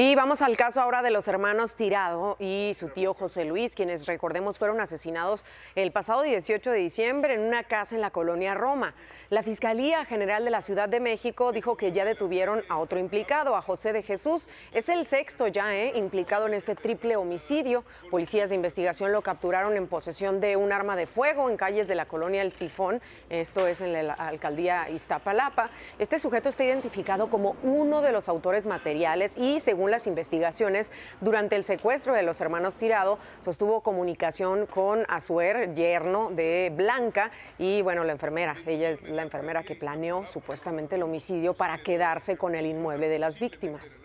Y vamos al caso ahora de los hermanos Tirado y su tío José Luis, quienes recordemos fueron asesinados el pasado 18 de diciembre en una casa en la colonia Roma. La Fiscalía General de la Ciudad de México dijo que ya detuvieron a otro implicado, a José de Jesús. Es el sexto ya ¿eh? implicado en este triple homicidio. Policías de investigación lo capturaron en posesión de un arma de fuego en calles de la colonia El Sifón, esto es en la alcaldía Iztapalapa. Este sujeto está identificado como uno de los autores materiales y según las investigaciones, durante el secuestro de los hermanos Tirado, sostuvo comunicación con Azuer, yerno de Blanca, y bueno, la enfermera. Ella es la enfermera que planeó supuestamente el homicidio para quedarse con el inmueble de las víctimas.